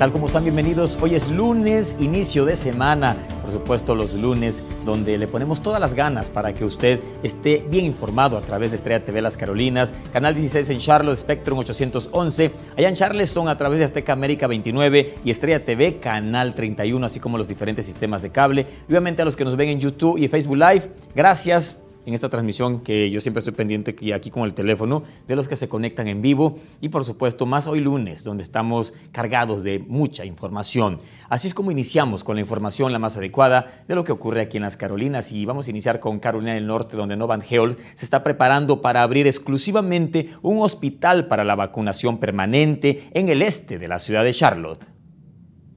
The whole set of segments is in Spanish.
tal como están? Bienvenidos. Hoy es lunes, inicio de semana. Por supuesto, los lunes donde le ponemos todas las ganas para que usted esté bien informado a través de Estrella TV Las Carolinas, Canal 16 en Charlotte, Spectrum 811, allá en Charleston a través de Azteca América 29 y Estrella TV Canal 31, así como los diferentes sistemas de cable. Y obviamente a los que nos ven en YouTube y Facebook Live, gracias en esta transmisión que yo siempre estoy pendiente y aquí con el teléfono de los que se conectan en vivo y por supuesto más hoy lunes donde estamos cargados de mucha información. Así es como iniciamos con la información la más adecuada de lo que ocurre aquí en las Carolinas y vamos a iniciar con Carolina del Norte donde Novan Health se está preparando para abrir exclusivamente un hospital para la vacunación permanente en el este de la ciudad de Charlotte.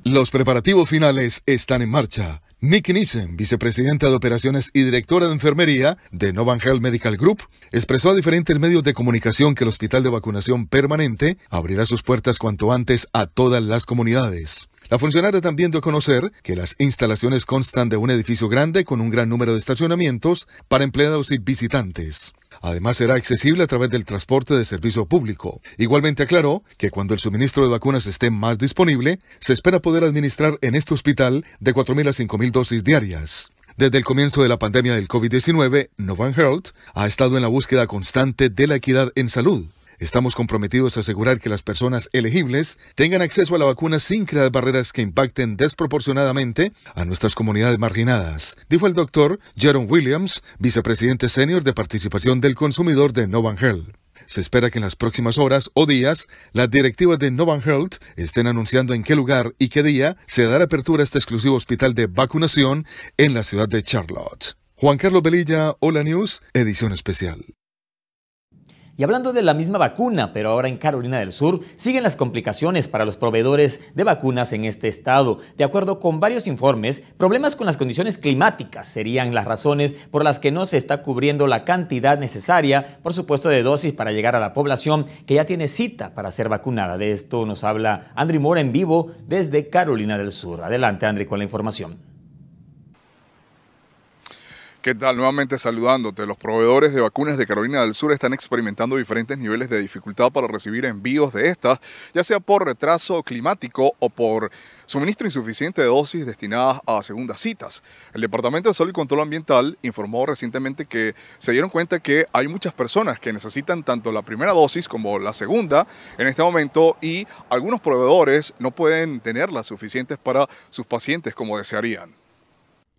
Los preparativos finales están en marcha. Nick Nissen, vicepresidenta de operaciones y directora de enfermería de Novan Health Medical Group, expresó a diferentes medios de comunicación que el hospital de vacunación permanente abrirá sus puertas cuanto antes a todas las comunidades. La funcionaria también dio a conocer que las instalaciones constan de un edificio grande con un gran número de estacionamientos para empleados y visitantes. Además, será accesible a través del transporte de servicio público. Igualmente aclaró que cuando el suministro de vacunas esté más disponible, se espera poder administrar en este hospital de 4.000 a 5.000 dosis diarias. Desde el comienzo de la pandemia del COVID-19, Novan Health ha estado en la búsqueda constante de la equidad en salud. Estamos comprometidos a asegurar que las personas elegibles tengan acceso a la vacuna sin crear barreras que impacten desproporcionadamente a nuestras comunidades marginadas, dijo el doctor Jerome Williams, vicepresidente senior de participación del consumidor de Novan Health. Se espera que en las próximas horas o días las directivas de Novan Health estén anunciando en qué lugar y qué día se dará apertura a este exclusivo hospital de vacunación en la ciudad de Charlotte. Juan Carlos Belilla, Hola News, edición especial. Y hablando de la misma vacuna, pero ahora en Carolina del Sur, siguen las complicaciones para los proveedores de vacunas en este estado. De acuerdo con varios informes, problemas con las condiciones climáticas serían las razones por las que no se está cubriendo la cantidad necesaria, por supuesto, de dosis para llegar a la población que ya tiene cita para ser vacunada. De esto nos habla Andri Mora en vivo desde Carolina del Sur. Adelante, Andri, con la información. ¿Qué tal? Nuevamente saludándote. Los proveedores de vacunas de Carolina del Sur están experimentando diferentes niveles de dificultad para recibir envíos de estas, ya sea por retraso climático o por suministro insuficiente de dosis destinadas a segundas citas. El Departamento de Salud y Control Ambiental informó recientemente que se dieron cuenta que hay muchas personas que necesitan tanto la primera dosis como la segunda en este momento y algunos proveedores no pueden tenerlas suficientes para sus pacientes como desearían.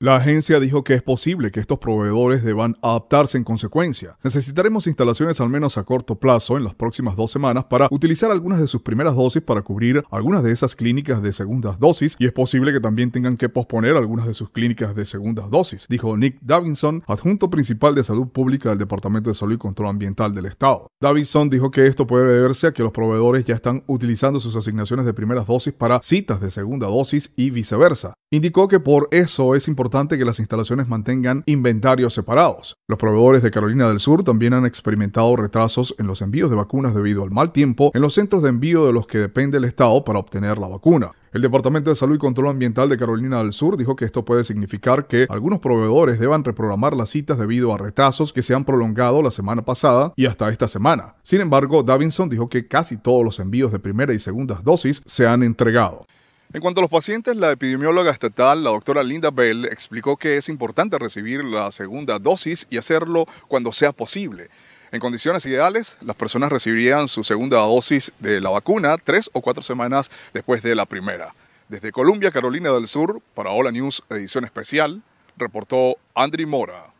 La agencia dijo que es posible que estos proveedores deban adaptarse en consecuencia. Necesitaremos instalaciones al menos a corto plazo en las próximas dos semanas para utilizar algunas de sus primeras dosis para cubrir algunas de esas clínicas de segundas dosis y es posible que también tengan que posponer algunas de sus clínicas de segundas dosis, dijo Nick Davinson, adjunto principal de salud pública del Departamento de Salud y Control Ambiental del Estado. Davinson dijo que esto puede deberse a que los proveedores ya están utilizando sus asignaciones de primeras dosis para citas de segunda dosis y viceversa. Indicó que por eso es importante importante que las instalaciones mantengan inventarios separados. Los proveedores de Carolina del Sur también han experimentado retrasos en los envíos de vacunas debido al mal tiempo en los centros de envío de los que depende el Estado para obtener la vacuna. El Departamento de Salud y Control Ambiental de Carolina del Sur dijo que esto puede significar que algunos proveedores deban reprogramar las citas debido a retrasos que se han prolongado la semana pasada y hasta esta semana. Sin embargo, Davinson dijo que casi todos los envíos de primera y segunda dosis se han entregado. En cuanto a los pacientes, la epidemióloga estatal, la doctora Linda Bell, explicó que es importante recibir la segunda dosis y hacerlo cuando sea posible. En condiciones ideales, las personas recibirían su segunda dosis de la vacuna tres o cuatro semanas después de la primera. Desde Columbia, Carolina del Sur, para Hola News Edición Especial, reportó Andri Mora.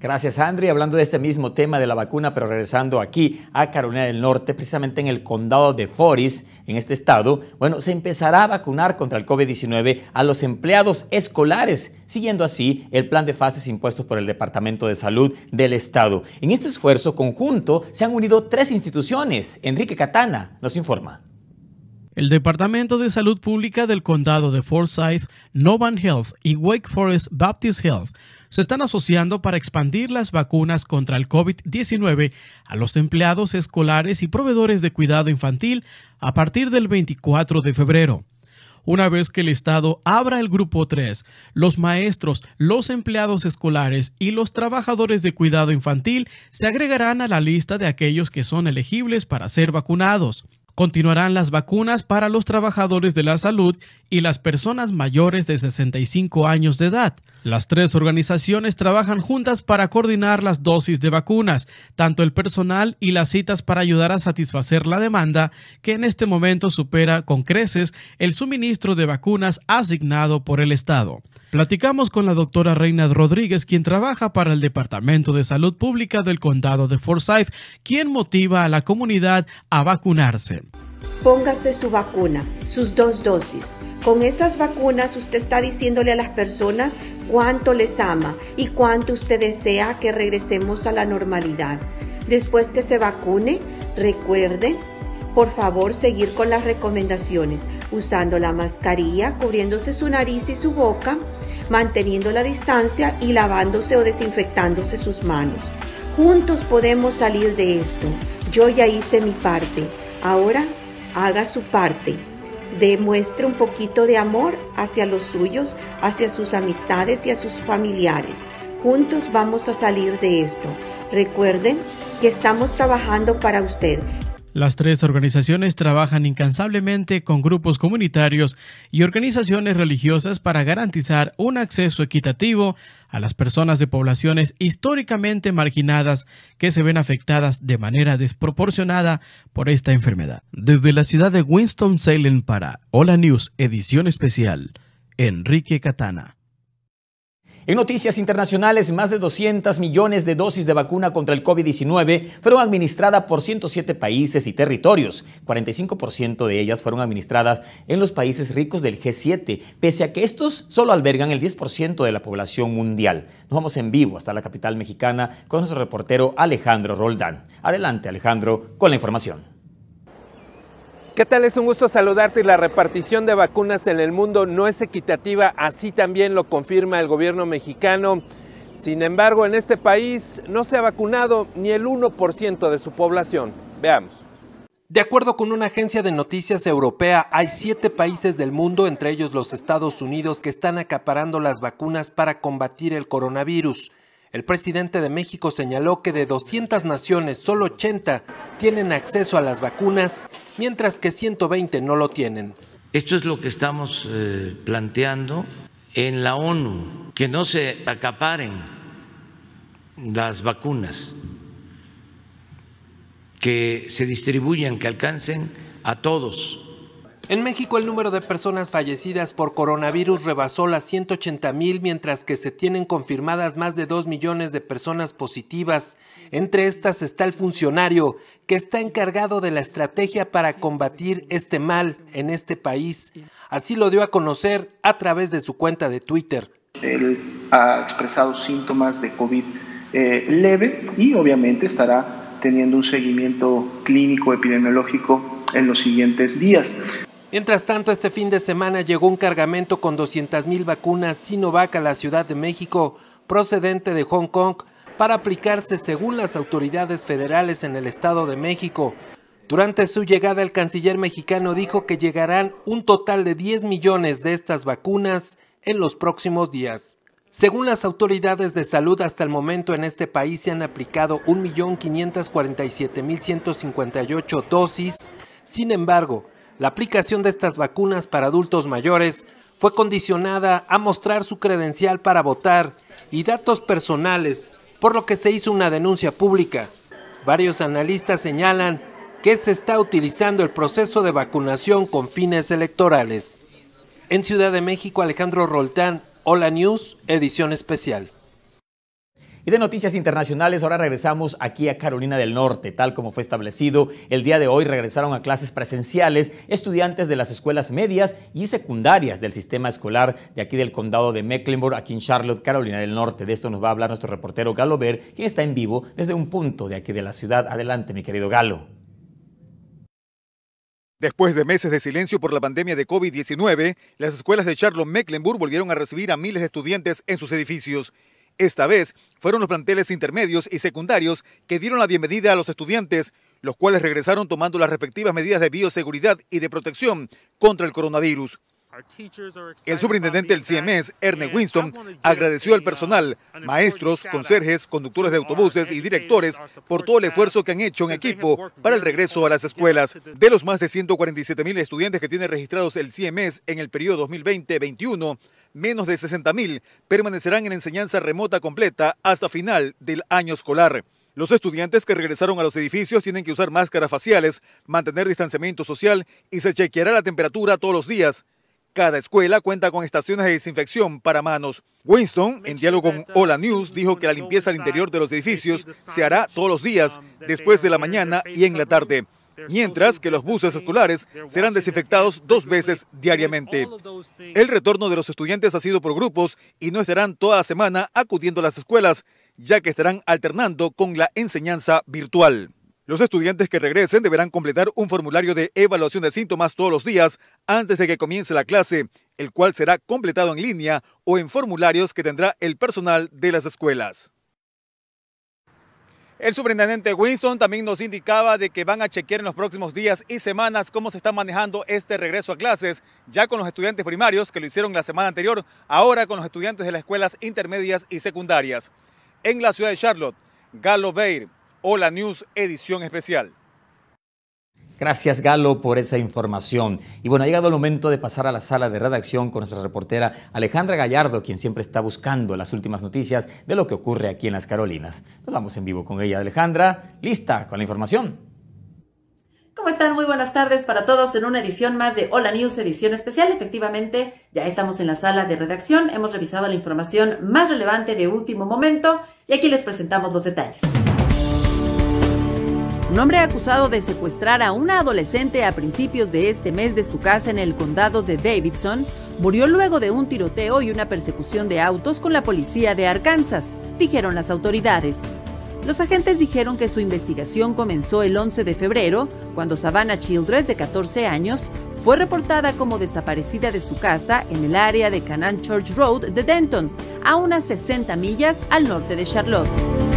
Gracias, Andri. Hablando de este mismo tema de la vacuna, pero regresando aquí a Carolina del Norte, precisamente en el condado de Forest, en este estado, bueno, se empezará a vacunar contra el COVID-19 a los empleados escolares, siguiendo así el plan de fases impuestos por el Departamento de Salud del estado. En este esfuerzo conjunto se han unido tres instituciones. Enrique Catana nos informa. El Departamento de Salud Pública del Condado de Forsyth, Novan Health y Wake Forest Baptist Health se están asociando para expandir las vacunas contra el COVID-19 a los empleados escolares y proveedores de cuidado infantil a partir del 24 de febrero. Una vez que el Estado abra el grupo 3, los maestros, los empleados escolares y los trabajadores de cuidado infantil se agregarán a la lista de aquellos que son elegibles para ser vacunados. Continuarán las vacunas para los trabajadores de la salud y las personas mayores de 65 años de edad. Las tres organizaciones trabajan juntas para coordinar las dosis de vacunas, tanto el personal y las citas para ayudar a satisfacer la demanda, que en este momento supera con creces el suministro de vacunas asignado por el Estado. Platicamos con la doctora Reina Rodríguez, quien trabaja para el Departamento de Salud Pública del Condado de Forsyth, quien motiva a la comunidad a vacunarse. Póngase su vacuna, sus dos dosis. Con esas vacunas usted está diciéndole a las personas cuánto les ama y cuánto usted desea que regresemos a la normalidad. Después que se vacune, recuerde, por favor, seguir con las recomendaciones, usando la mascarilla, cubriéndose su nariz y su boca, manteniendo la distancia y lavándose o desinfectándose sus manos. Juntos podemos salir de esto. Yo ya hice mi parte. Ahora haga su parte. Demuestre un poquito de amor hacia los suyos, hacia sus amistades y a sus familiares. Juntos vamos a salir de esto. Recuerden que estamos trabajando para usted las tres organizaciones trabajan incansablemente con grupos comunitarios y organizaciones religiosas para garantizar un acceso equitativo a las personas de poblaciones históricamente marginadas que se ven afectadas de manera desproporcionada por esta enfermedad. Desde la ciudad de Winston-Salem para Hola News, edición especial, Enrique Catana. En noticias internacionales, más de 200 millones de dosis de vacuna contra el COVID-19 fueron administradas por 107 países y territorios. 45% de ellas fueron administradas en los países ricos del G7, pese a que estos solo albergan el 10% de la población mundial. Nos vamos en vivo hasta la capital mexicana con nuestro reportero Alejandro Roldán. Adelante, Alejandro, con la información. ¿Qué tal? Es un gusto saludarte y la repartición de vacunas en el mundo no es equitativa, así también lo confirma el gobierno mexicano. Sin embargo, en este país no se ha vacunado ni el 1% de su población. Veamos. De acuerdo con una agencia de noticias europea, hay siete países del mundo, entre ellos los Estados Unidos, que están acaparando las vacunas para combatir el coronavirus. El presidente de México señaló que de 200 naciones, solo 80 tienen acceso a las vacunas, mientras que 120 no lo tienen. Esto es lo que estamos eh, planteando en la ONU, que no se acaparen las vacunas, que se distribuyan, que alcancen a todos en México el número de personas fallecidas por coronavirus rebasó las 180 mil, mientras que se tienen confirmadas más de 2 millones de personas positivas. Entre estas está el funcionario que está encargado de la estrategia para combatir este mal en este país. Así lo dio a conocer a través de su cuenta de Twitter. Él ha expresado síntomas de COVID eh, leve y obviamente estará teniendo un seguimiento clínico epidemiológico en los siguientes días. Mientras tanto, este fin de semana llegó un cargamento con 200.000 vacunas Sinovac a la Ciudad de México, procedente de Hong Kong, para aplicarse según las autoridades federales en el Estado de México. Durante su llegada, el canciller mexicano dijo que llegarán un total de 10 millones de estas vacunas en los próximos días. Según las autoridades de salud, hasta el momento en este país se han aplicado 1.547.158 dosis. Sin embargo, la aplicación de estas vacunas para adultos mayores fue condicionada a mostrar su credencial para votar y datos personales, por lo que se hizo una denuncia pública. Varios analistas señalan que se está utilizando el proceso de vacunación con fines electorales. En Ciudad de México, Alejandro Roltán, Hola News, edición especial. Y de noticias internacionales, ahora regresamos aquí a Carolina del Norte. Tal como fue establecido, el día de hoy regresaron a clases presenciales estudiantes de las escuelas medias y secundarias del sistema escolar de aquí del condado de Mecklenburg, aquí en Charlotte, Carolina del Norte. De esto nos va a hablar nuestro reportero Galo Ver, quien está en vivo desde un punto de aquí de la ciudad. Adelante, mi querido Galo. Después de meses de silencio por la pandemia de COVID-19, las escuelas de Charlotte Mecklenburg volvieron a recibir a miles de estudiantes en sus edificios. Esta vez fueron los planteles intermedios y secundarios que dieron la bienvenida a los estudiantes, los cuales regresaron tomando las respectivas medidas de bioseguridad y de protección contra el coronavirus. El superintendente del CMS, Ernest Winston, agradeció al personal, maestros, conserjes, conductores de autobuses y directores por todo el esfuerzo que han hecho en equipo para el regreso a las escuelas. De los más de 147 mil estudiantes que tiene registrados el CMS en el periodo 2020-21, menos de 60 mil permanecerán en enseñanza remota completa hasta final del año escolar. Los estudiantes que regresaron a los edificios tienen que usar máscaras faciales, mantener distanciamiento social y se chequeará la temperatura todos los días. Cada escuela cuenta con estaciones de desinfección para manos. Winston, en diálogo con Hola News, dijo que la limpieza al interior de los edificios se hará todos los días, después de la mañana y en la tarde, mientras que los buses escolares serán desinfectados dos veces diariamente. El retorno de los estudiantes ha sido por grupos y no estarán toda la semana acudiendo a las escuelas, ya que estarán alternando con la enseñanza virtual. Los estudiantes que regresen deberán completar un formulario de evaluación de síntomas todos los días antes de que comience la clase, el cual será completado en línea o en formularios que tendrá el personal de las escuelas. El superintendente Winston también nos indicaba de que van a chequear en los próximos días y semanas cómo se está manejando este regreso a clases, ya con los estudiantes primarios que lo hicieron la semana anterior, ahora con los estudiantes de las escuelas intermedias y secundarias. En la ciudad de Charlotte, Galo Beir, Hola News, edición especial. Gracias Galo por esa información. Y bueno, ha llegado el momento de pasar a la sala de redacción con nuestra reportera Alejandra Gallardo, quien siempre está buscando las últimas noticias de lo que ocurre aquí en las Carolinas. Nos vamos en vivo con ella. Alejandra, lista con la información. ¿Cómo están? Muy buenas tardes para todos en una edición más de Hola News, edición especial. Efectivamente, ya estamos en la sala de redacción, hemos revisado la información más relevante de último momento y aquí les presentamos los detalles. Un hombre acusado de secuestrar a una adolescente a principios de este mes de su casa en el condado de Davidson murió luego de un tiroteo y una persecución de autos con la policía de Arkansas, dijeron las autoridades. Los agentes dijeron que su investigación comenzó el 11 de febrero, cuando Savannah Childress, de 14 años, fue reportada como desaparecida de su casa en el área de Canaan Church Road de Denton, a unas 60 millas al norte de Charlotte.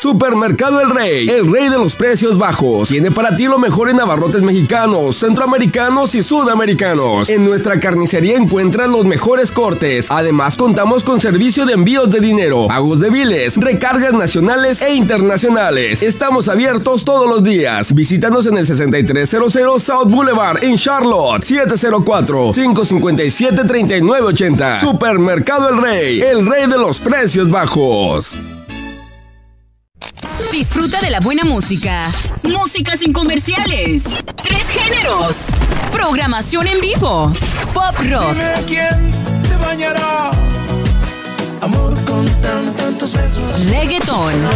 Supermercado El Rey, el rey de los precios bajos. Tiene para ti lo mejor en abarrotes mexicanos, centroamericanos y sudamericanos. En nuestra carnicería encuentras los mejores cortes. Además, contamos con servicio de envíos de dinero, pagos de biles, recargas nacionales e internacionales. Estamos abiertos todos los días. Visítanos en el 6300 South Boulevard en Charlotte, 704-557-3980. Supermercado El Rey, el rey de los precios bajos. Disfruta de la buena música. Música sin comerciales. Tres géneros. Programación en vivo. Pop rock. quién te bañará. Amor con tantos besos. Reggaeton.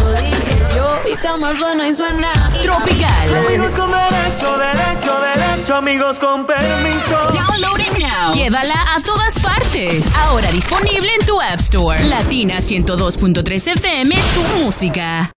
yo y cama suena y suena. Tropical. Amigos con derecho, derecho, derecho. Amigos con permiso. Download it now. Llévala a todas partes. Ahora disponible en tu App Store. Latina 102.3 FM, tu música.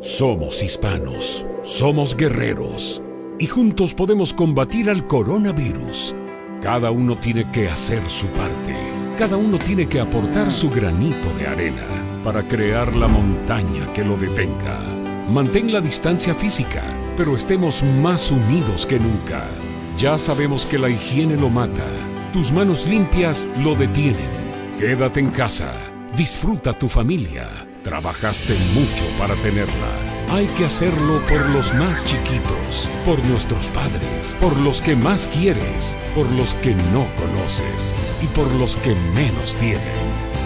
Somos hispanos, somos guerreros y juntos podemos combatir al coronavirus. Cada uno tiene que hacer su parte, cada uno tiene que aportar su granito de arena para crear la montaña que lo detenga. Mantén la distancia física, pero estemos más unidos que nunca. Ya sabemos que la higiene lo mata, tus manos limpias lo detienen. Quédate en casa, disfruta tu familia Trabajaste mucho para tenerla. Hay que hacerlo por los más chiquitos, por nuestros padres, por los que más quieres, por los que no conoces y por los que menos tienen.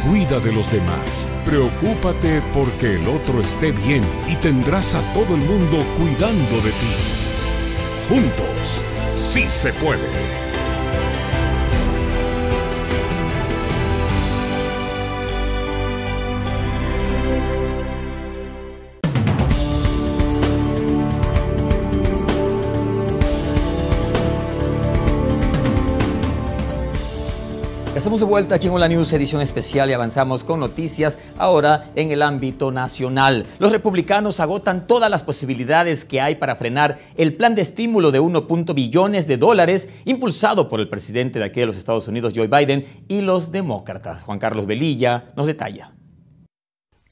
Cuida de los demás, preocúpate porque el otro esté bien y tendrás a todo el mundo cuidando de ti. Juntos, sí se puede. Estamos de vuelta aquí en Hola News, edición especial y avanzamos con noticias ahora en el ámbito nacional. Los republicanos agotan todas las posibilidades que hay para frenar el plan de estímulo de 1. billones de dólares impulsado por el presidente de aquí de los Estados Unidos, Joe Biden, y los demócratas. Juan Carlos Velilla nos detalla.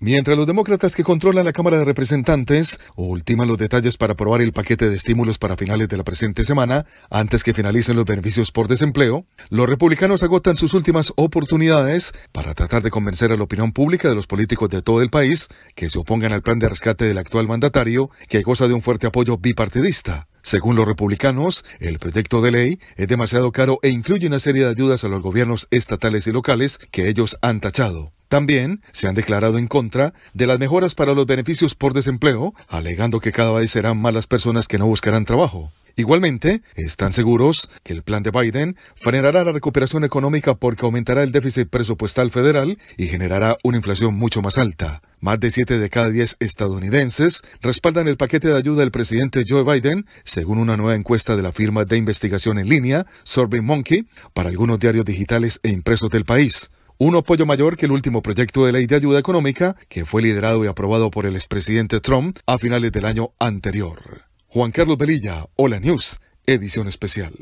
Mientras los demócratas que controlan la Cámara de Representantes ultiman los detalles para aprobar el paquete de estímulos para finales de la presente semana, antes que finalicen los beneficios por desempleo, los republicanos agotan sus últimas oportunidades para tratar de convencer a la opinión pública de los políticos de todo el país que se opongan al plan de rescate del actual mandatario, que goza de un fuerte apoyo bipartidista. Según los republicanos, el proyecto de ley es demasiado caro e incluye una serie de ayudas a los gobiernos estatales y locales que ellos han tachado. También se han declarado en contra de las mejoras para los beneficios por desempleo, alegando que cada vez serán más las personas que no buscarán trabajo. Igualmente, están seguros que el plan de Biden frenará la recuperación económica porque aumentará el déficit presupuestal federal y generará una inflación mucho más alta. Más de 7 de cada 10 estadounidenses respaldan el paquete de ayuda del presidente Joe Biden, según una nueva encuesta de la firma de investigación en línea SurveyMonkey para algunos diarios digitales e impresos del país un apoyo mayor que el último proyecto de ley de ayuda económica que fue liderado y aprobado por el expresidente Trump a finales del año anterior. Juan Carlos Velilla, Hola News, edición especial.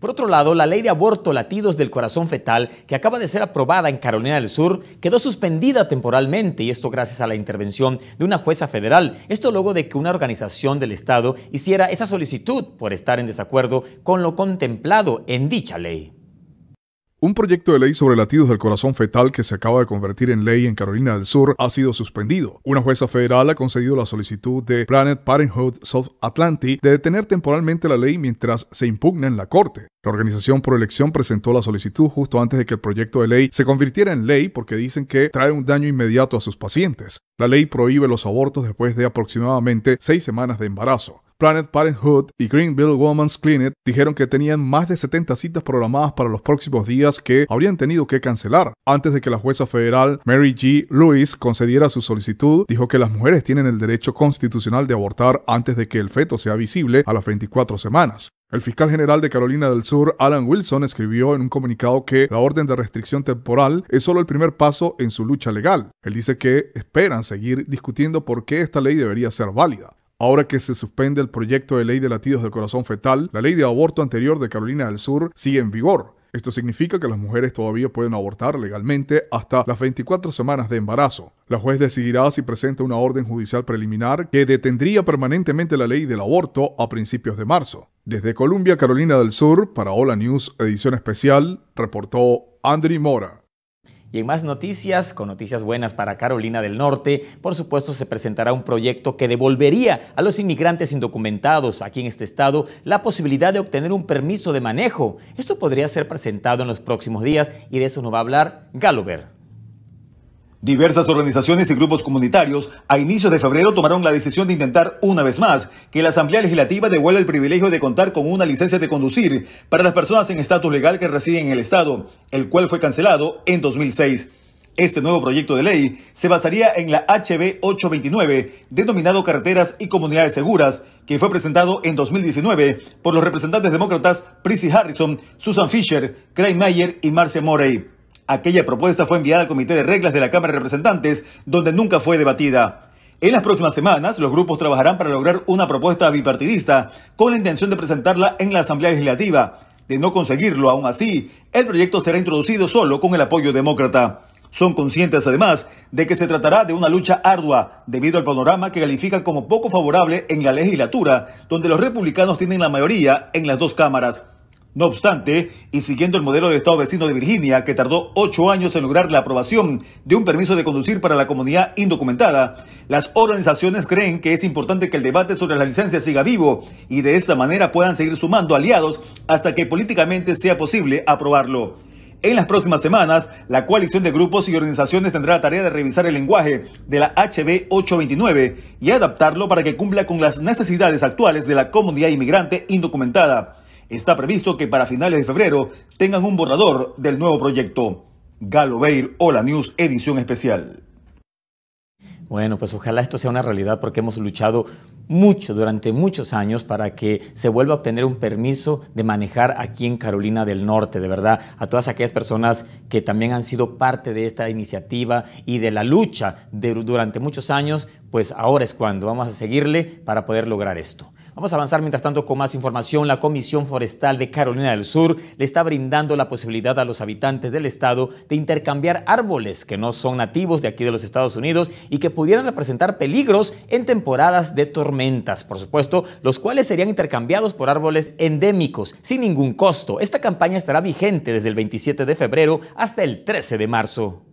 Por otro lado, la ley de aborto latidos del corazón fetal, que acaba de ser aprobada en Carolina del Sur, quedó suspendida temporalmente y esto gracias a la intervención de una jueza federal. Esto luego de que una organización del Estado hiciera esa solicitud por estar en desacuerdo con lo contemplado en dicha ley. Un proyecto de ley sobre latidos del corazón fetal que se acaba de convertir en ley en Carolina del Sur ha sido suspendido. Una jueza federal ha concedido la solicitud de Planet Parenthood South Atlantic de detener temporalmente la ley mientras se impugna en la corte. La organización por elección presentó la solicitud justo antes de que el proyecto de ley se convirtiera en ley porque dicen que trae un daño inmediato a sus pacientes. La ley prohíbe los abortos después de aproximadamente seis semanas de embarazo. Planet Parenthood y Greenville Women's Clinic dijeron que tenían más de 70 citas programadas para los próximos días que habrían tenido que cancelar. Antes de que la jueza federal Mary G. Lewis concediera su solicitud, dijo que las mujeres tienen el derecho constitucional de abortar antes de que el feto sea visible a las 24 semanas. El fiscal general de Carolina del Sur, Alan Wilson, escribió en un comunicado que la orden de restricción temporal es solo el primer paso en su lucha legal. Él dice que esperan seguir discutiendo por qué esta ley debería ser válida. Ahora que se suspende el proyecto de ley de latidos del corazón fetal, la ley de aborto anterior de Carolina del Sur sigue en vigor. Esto significa que las mujeres todavía pueden abortar legalmente hasta las 24 semanas de embarazo. La juez decidirá si presenta una orden judicial preliminar que detendría permanentemente la ley del aborto a principios de marzo. Desde Columbia, Carolina del Sur, para Hola News, edición especial, reportó Andri Mora. Y en más noticias, con noticias buenas para Carolina del Norte, por supuesto se presentará un proyecto que devolvería a los inmigrantes indocumentados aquí en este estado la posibilidad de obtener un permiso de manejo. Esto podría ser presentado en los próximos días y de eso nos va a hablar Galover. Diversas organizaciones y grupos comunitarios a inicios de febrero tomaron la decisión de intentar una vez más que la Asamblea Legislativa devuelva el privilegio de contar con una licencia de conducir para las personas en estatus legal que residen en el Estado, el cual fue cancelado en 2006. Este nuevo proyecto de ley se basaría en la HB 829, denominado Carreteras y Comunidades Seguras, que fue presentado en 2019 por los representantes demócratas Prissy Harrison, Susan Fisher, Craig Mayer y Marcia Morey. Aquella propuesta fue enviada al Comité de Reglas de la Cámara de Representantes, donde nunca fue debatida. En las próximas semanas, los grupos trabajarán para lograr una propuesta bipartidista con la intención de presentarla en la Asamblea Legislativa. De no conseguirlo aún así, el proyecto será introducido solo con el apoyo demócrata. Son conscientes además de que se tratará de una lucha ardua debido al panorama que califican como poco favorable en la legislatura, donde los republicanos tienen la mayoría en las dos cámaras. No obstante, y siguiendo el modelo del Estado vecino de Virginia, que tardó ocho años en lograr la aprobación de un permiso de conducir para la comunidad indocumentada, las organizaciones creen que es importante que el debate sobre la licencia siga vivo y de esta manera puedan seguir sumando aliados hasta que políticamente sea posible aprobarlo. En las próximas semanas, la coalición de grupos y organizaciones tendrá la tarea de revisar el lenguaje de la HB 829 y adaptarlo para que cumpla con las necesidades actuales de la comunidad inmigrante indocumentada. Está previsto que para finales de febrero tengan un borrador del nuevo proyecto. Galo Beir, Hola News, edición especial. Bueno, pues ojalá esto sea una realidad porque hemos luchado mucho durante muchos años para que se vuelva a obtener un permiso de manejar aquí en Carolina del Norte. De verdad, a todas aquellas personas que también han sido parte de esta iniciativa y de la lucha durante muchos años, pues ahora es cuando vamos a seguirle para poder lograr esto. Vamos a avanzar mientras tanto con más información. La Comisión Forestal de Carolina del Sur le está brindando la posibilidad a los habitantes del estado de intercambiar árboles que no son nativos de aquí de los Estados Unidos y que pudieran representar peligros en temporadas de tormentas, por supuesto, los cuales serían intercambiados por árboles endémicos sin ningún costo. Esta campaña estará vigente desde el 27 de febrero hasta el 13 de marzo.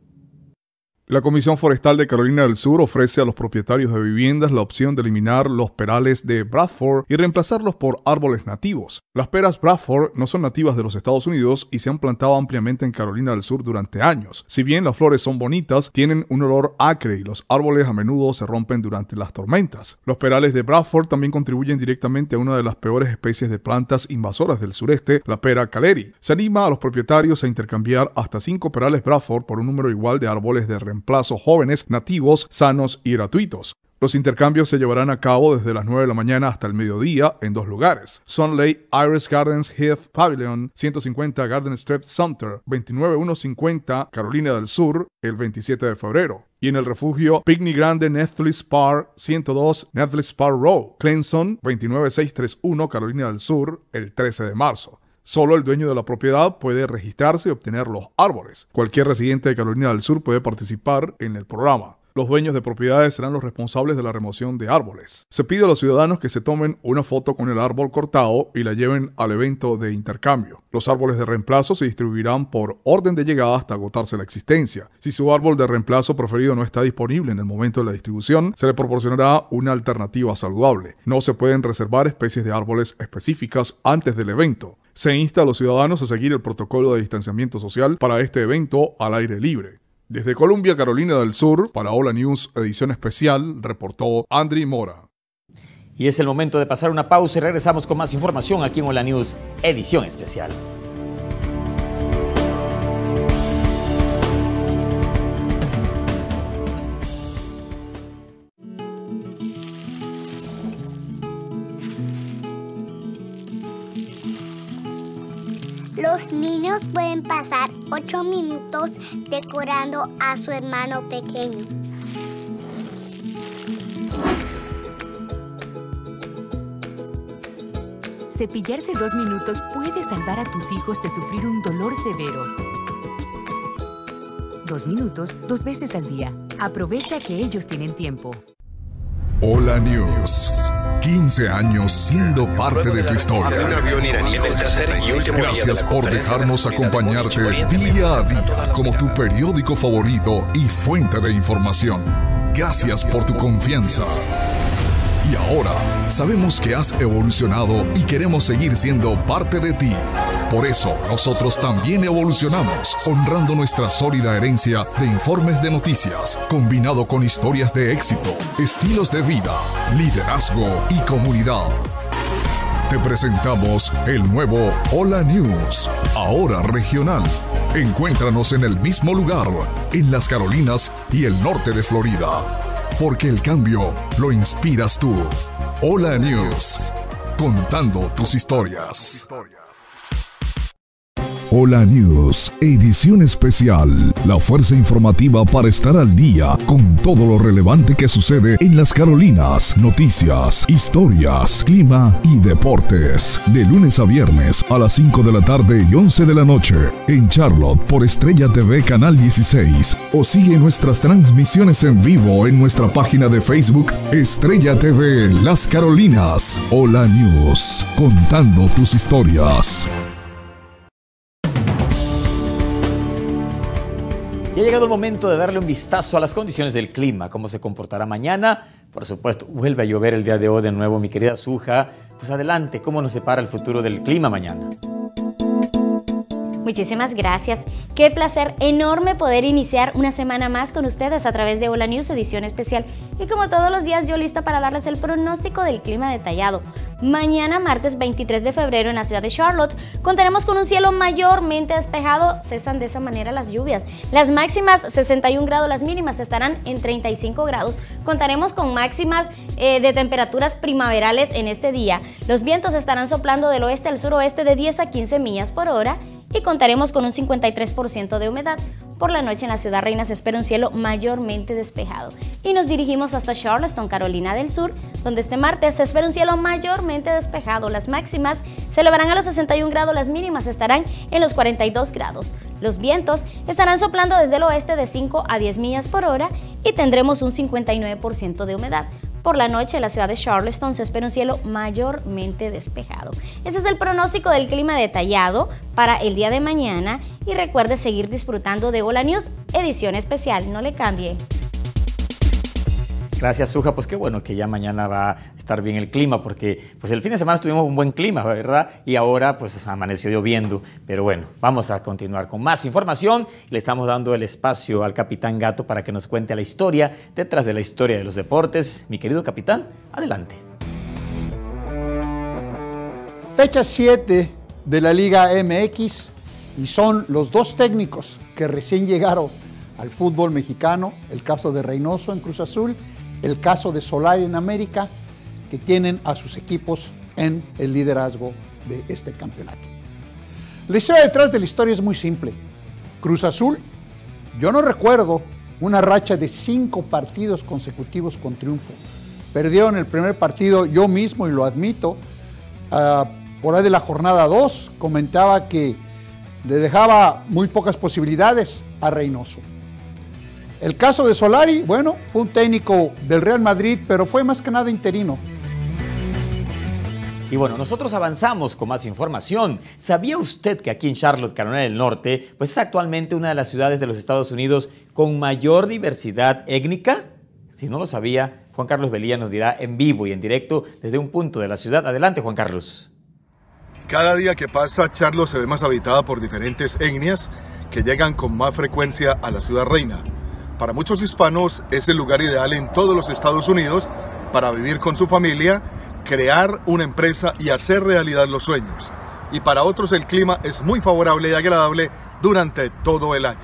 La Comisión Forestal de Carolina del Sur ofrece a los propietarios de viviendas la opción de eliminar los perales de Bradford y reemplazarlos por árboles nativos. Las peras Bradford no son nativas de los Estados Unidos y se han plantado ampliamente en Carolina del Sur durante años. Si bien las flores son bonitas, tienen un olor acre y los árboles a menudo se rompen durante las tormentas. Los perales de Bradford también contribuyen directamente a una de las peores especies de plantas invasoras del sureste, la pera caleri. Se anima a los propietarios a intercambiar hasta 5 perales Bradford por un número igual de árboles de reemplazo plazos jóvenes, nativos, sanos y gratuitos. Los intercambios se llevarán a cabo desde las 9 de la mañana hasta el mediodía en dos lugares. Sunley Iris Gardens Heath Pavilion, 150 Garden Street Center, 29150 Carolina del Sur, el 27 de febrero. Y en el refugio Picnic Grande Netflix Park, 102 Netflix Park Road, Clemson, 29631 Carolina del Sur, el 13 de marzo. Solo el dueño de la propiedad puede registrarse y obtener los árboles. Cualquier residente de Carolina del Sur puede participar en el programa. Los dueños de propiedades serán los responsables de la remoción de árboles. Se pide a los ciudadanos que se tomen una foto con el árbol cortado y la lleven al evento de intercambio. Los árboles de reemplazo se distribuirán por orden de llegada hasta agotarse la existencia. Si su árbol de reemplazo preferido no está disponible en el momento de la distribución, se le proporcionará una alternativa saludable. No se pueden reservar especies de árboles específicas antes del evento. Se insta a los ciudadanos a seguir el protocolo de distanciamiento social para este evento al aire libre. Desde Columbia, Carolina del Sur, para Hola News edición especial, reportó Andri Mora. Y es el momento de pasar una pausa y regresamos con más información aquí en Hola News edición especial. Pasar 8 minutos decorando a su hermano pequeño. Cepillarse dos minutos puede salvar a tus hijos de sufrir un dolor severo. Dos minutos, dos veces al día. Aprovecha que ellos tienen tiempo. Hola News. 15 años siendo parte de tu historia. Gracias por dejarnos acompañarte día a día como tu periódico favorito y fuente de información. Gracias por tu confianza. Y ahora sabemos que has evolucionado y queremos seguir siendo parte de ti. Por eso nosotros también evolucionamos, honrando nuestra sólida herencia de informes de noticias, combinado con historias de éxito, estilos de vida, liderazgo y comunidad. Te presentamos el nuevo Hola News, ahora regional. Encuéntranos en el mismo lugar, en las Carolinas y el norte de Florida. Porque el cambio lo inspiras tú. Hola News, contando tus historias. Hola News, edición especial, la fuerza informativa para estar al día con todo lo relevante que sucede en las Carolinas, noticias, historias, clima y deportes. De lunes a viernes a las 5 de la tarde y 11 de la noche en Charlotte por Estrella TV Canal 16 o sigue nuestras transmisiones en vivo en nuestra página de Facebook Estrella TV Las Carolinas. Hola News, contando tus historias. Y ha llegado el momento de darle un vistazo a las condiciones del clima, cómo se comportará mañana. Por supuesto, vuelve a llover el día de hoy de nuevo, mi querida Suja. Pues adelante, ¿cómo nos separa el futuro del clima mañana? Muchísimas gracias. Qué placer enorme poder iniciar una semana más con ustedes a través de Hola News edición especial. Y como todos los días, yo lista para darles el pronóstico del clima detallado. Mañana, martes 23 de febrero, en la ciudad de Charlotte, contaremos con un cielo mayormente despejado. Cesan de esa manera las lluvias. Las máximas 61 grados, las mínimas estarán en 35 grados. Contaremos con máximas eh, de temperaturas primaverales en este día. Los vientos estarán soplando del oeste al suroeste de 10 a 15 millas por hora y contaremos con un 53% de humedad. Por la noche en la ciudad reina se espera un cielo mayormente despejado. Y nos dirigimos hasta Charleston, Carolina del Sur, donde este martes se espera un cielo mayormente despejado. Las máximas se elevarán a los 61 grados, las mínimas estarán en los 42 grados. Los vientos estarán soplando desde el oeste de 5 a 10 millas por hora y tendremos un 59% de humedad. Por la noche en la ciudad de Charleston se espera un cielo mayormente despejado. Ese es el pronóstico del clima detallado para el día de mañana y recuerde seguir disfrutando de Hola News edición especial. No le cambie. Gracias, Suja. Pues qué bueno que ya mañana va a estar bien el clima, porque pues el fin de semana tuvimos un buen clima, ¿verdad? Y ahora pues amaneció lloviendo. Pero bueno, vamos a continuar con más información. Le estamos dando el espacio al capitán Gato para que nos cuente la historia detrás de la historia de los deportes. Mi querido capitán, adelante. Fecha 7 de la Liga MX y son los dos técnicos que recién llegaron al fútbol mexicano, el caso de Reynoso en Cruz Azul el caso de Solari en América, que tienen a sus equipos en el liderazgo de este campeonato. La historia detrás de la historia es muy simple. Cruz Azul, yo no recuerdo una racha de cinco partidos consecutivos con triunfo. Perdieron el primer partido yo mismo y lo admito. Uh, por ahí de la jornada 2 comentaba que le dejaba muy pocas posibilidades a Reynoso. El caso de Solari, bueno, fue un técnico del Real Madrid, pero fue más que nada interino. Y bueno, nosotros avanzamos con más información. ¿Sabía usted que aquí en Charlotte, Carolina del Norte, pues es actualmente una de las ciudades de los Estados Unidos con mayor diversidad étnica? Si no lo sabía, Juan Carlos Belía nos dirá en vivo y en directo desde un punto de la ciudad. Adelante, Juan Carlos. Cada día que pasa, Charlotte se ve más habitada por diferentes etnias que llegan con más frecuencia a la ciudad reina. Para muchos hispanos es el lugar ideal en todos los Estados Unidos para vivir con su familia, crear una empresa y hacer realidad los sueños. Y para otros el clima es muy favorable y agradable durante todo el año.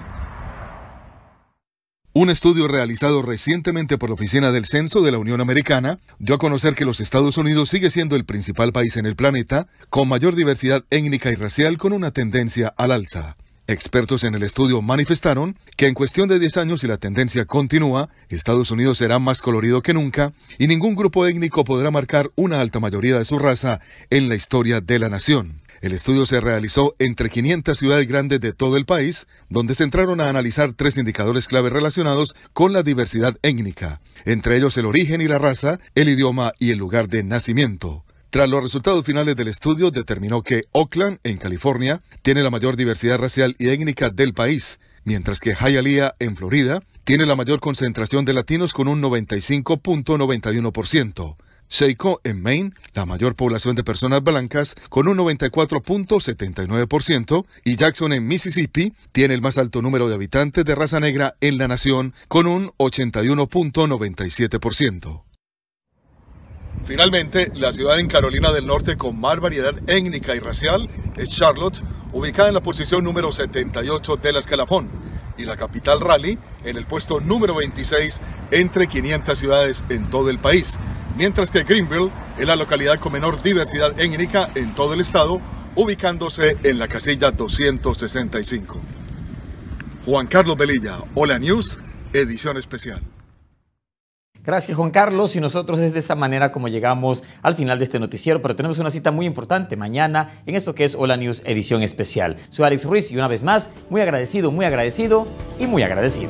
Un estudio realizado recientemente por la Oficina del Censo de la Unión Americana dio a conocer que los Estados Unidos sigue siendo el principal país en el planeta con mayor diversidad étnica y racial con una tendencia al alza. Expertos en el estudio manifestaron que en cuestión de 10 años, si la tendencia continúa, Estados Unidos será más colorido que nunca y ningún grupo étnico podrá marcar una alta mayoría de su raza en la historia de la nación. El estudio se realizó entre 500 ciudades grandes de todo el país, donde se entraron a analizar tres indicadores clave relacionados con la diversidad étnica, entre ellos el origen y la raza, el idioma y el lugar de nacimiento. Tras los resultados finales del estudio, determinó que Oakland, en California, tiene la mayor diversidad racial y étnica del país, mientras que Hialeah, en Florida, tiene la mayor concentración de latinos con un 95.91%. Seiko, en Maine, la mayor población de personas blancas con un 94.79%, y Jackson, en Mississippi, tiene el más alto número de habitantes de raza negra en la nación con un 81.97%. Finalmente, la ciudad en Carolina del Norte con más variedad étnica y racial es Charlotte, ubicada en la posición número 78 del escalafón, y la capital Raleigh en el puesto número 26 entre 500 ciudades en todo el país, mientras que Greenville es la localidad con menor diversidad étnica en todo el estado, ubicándose en la casilla 265. Juan Carlos Velilla, Hola News, edición especial. Gracias Juan Carlos y nosotros es de esa manera como llegamos al final de este noticiero, pero tenemos una cita muy importante mañana en esto que es Hola News edición especial. Soy Alex Ruiz y una vez más, muy agradecido, muy agradecido y muy agradecido.